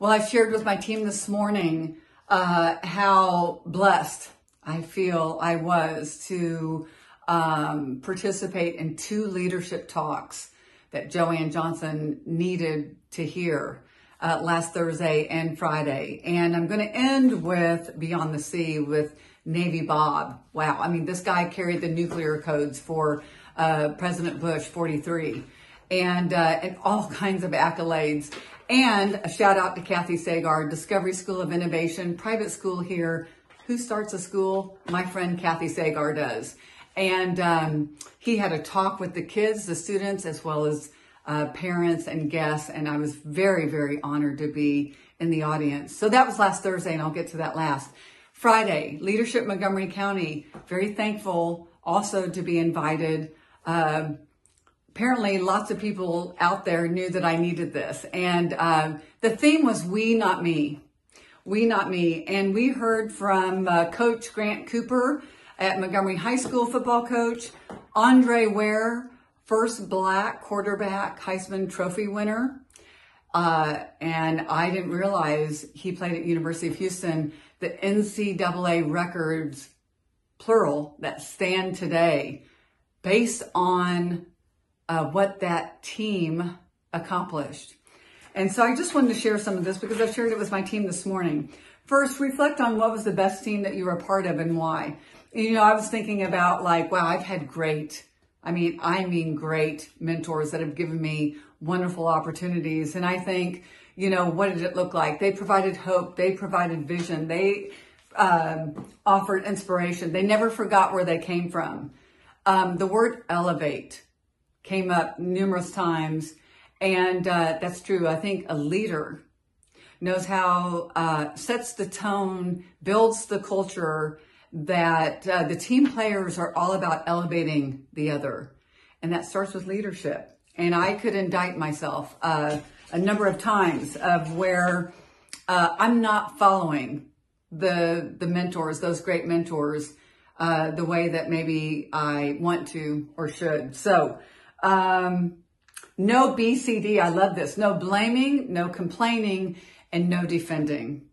Well, I shared with my team this morning uh, how blessed I feel I was to um, participate in two leadership talks that Jo Anne Johnson needed to hear uh, last Thursday and Friday. And I'm going to end with Beyond the Sea with Navy Bob. Wow. I mean, this guy carried the nuclear codes for uh, President Bush 43 and, uh, and all kinds of accolades. And a shout out to Kathy Sagar, Discovery School of Innovation, private school here. Who starts a school? My friend Kathy Sagar does. And um, he had a talk with the kids, the students, as well as uh, parents and guests. And I was very, very honored to be in the audience. So that was last Thursday, and I'll get to that last. Friday, Leadership Montgomery County, very thankful also to be invited. Uh, apparently lots of people out there knew that I needed this. And uh, the theme was We, Not Me. We, Not Me. And we heard from uh, Coach Grant Cooper at Montgomery High School football coach, Andre Ware, first black quarterback Heisman Trophy winner. Uh, and I didn't realize he played at University of Houston, the NCAA records, plural, that stand today based on uh, what that team accomplished. And so I just wanted to share some of this because I shared it with my team this morning. First, reflect on what was the best team that you were a part of and why. You know, I was thinking about like, wow, I've had great, I mean, I mean great mentors that have given me wonderful opportunities. And I think, you know, what did it look like? They provided hope. They provided vision. They um, offered inspiration. They never forgot where they came from. Um, the word elevate came up numerous times. And uh, that's true. I think a leader knows how uh, sets the tone, builds the culture that uh, the team players are all about elevating the other. And that starts with leadership. And I could indict myself uh, a number of times of where uh, I'm not following the the mentors, those great mentors, uh, the way that maybe I want to or should. So um, no BCD. I love this. No blaming, no complaining, and no defending.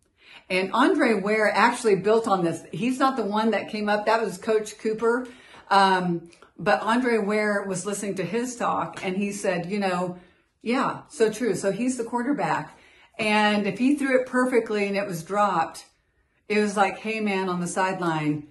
And Andre Ware actually built on this. He's not the one that came up. That was Coach Cooper. Um, but Andre Ware was listening to his talk and he said, you know, yeah, so true. So he's the quarterback. And if he threw it perfectly and it was dropped, it was like, hey man, on the sideline,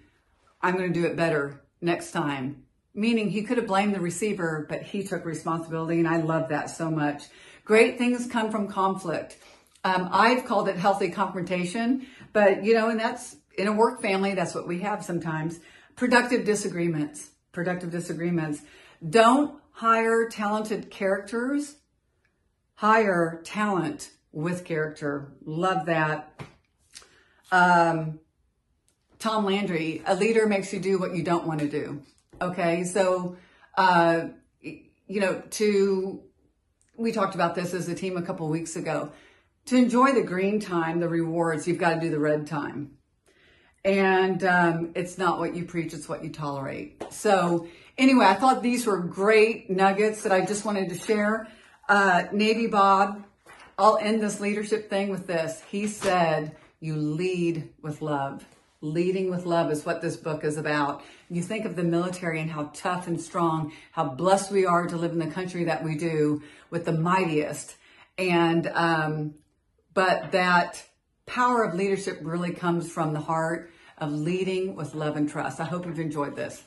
I'm going to do it better next time meaning he could have blamed the receiver, but he took responsibility. And I love that so much. Great things come from conflict. Um, I've called it healthy confrontation, but you know, and that's in a work family, that's what we have sometimes. Productive disagreements, productive disagreements. Don't hire talented characters, hire talent with character. Love that. Um, Tom Landry, a leader makes you do what you don't want to do. Okay, so, uh, you know, to, we talked about this as a team a couple weeks ago. To enjoy the green time, the rewards, you've got to do the red time. And um, it's not what you preach, it's what you tolerate. So, anyway, I thought these were great nuggets that I just wanted to share. Uh, Navy Bob, I'll end this leadership thing with this. He said, You lead with love. Leading with love is what this book is about. You think of the military and how tough and strong, how blessed we are to live in the country that we do with the mightiest. And, um, but that power of leadership really comes from the heart of leading with love and trust. I hope you've enjoyed this.